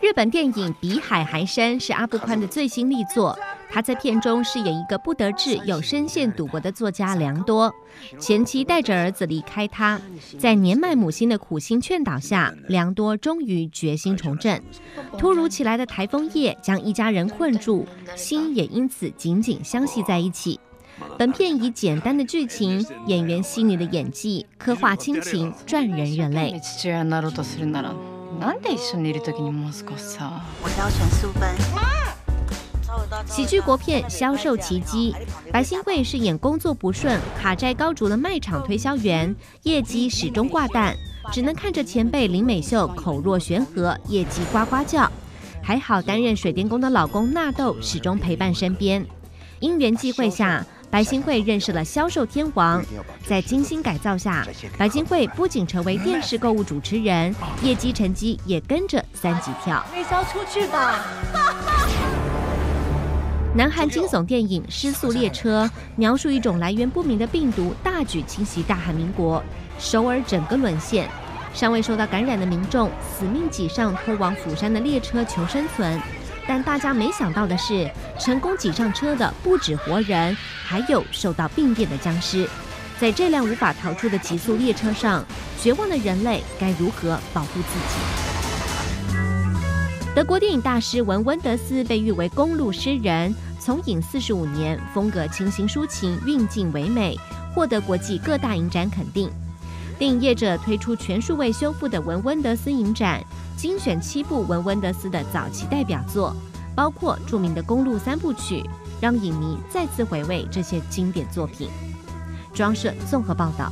日本电影《比海还深》是阿部宽的最新力作。他在片中饰演一个不得志又深陷赌博的作家良多，前妻带着儿子离开他，在年迈母亲的苦心劝导下，良多终于决心重振。突如其来的台风夜将一家人困住，心也因此紧紧相系在一起。本片以简单的剧情、演员细腻的演技，刻画亲情，赚人热泪。喜剧国片销售奇迹，白新贵饰演工作不顺、卡债高筑的卖场推销员，业绩始终挂蛋，只能看着前辈林美秀口若悬河，业绩呱呱叫。还好担任水电工的老公纳豆始终陪伴身边。因缘际会下。白新会认识了销售天王，在精心改造下，白新会不仅成为电视购物主持人，业绩成绩也跟着三级跳。内销出去吧！南韩惊悚电影《失速列车》描述一种来源不明的病毒大举侵袭大韩民国，首尔整个沦陷，尚未受到感染的民众死命挤上通往釜山的列车求生存。但大家没想到的是，成功挤上车的不止活人，还有受到病变的僵尸。在这辆无法逃出的急速列车上，绝望的人类该如何保护自己？德国电影大师文温德斯被誉为公路诗人，从影四十五年，风格清新抒情，运镜唯美，获得国际各大影展肯定。电影业者推出全数位修复的文温德斯影展。精选七部文温德斯的早期代表作，包括著名的公路三部曲，让影迷再次回味这些经典作品。装设综合报道。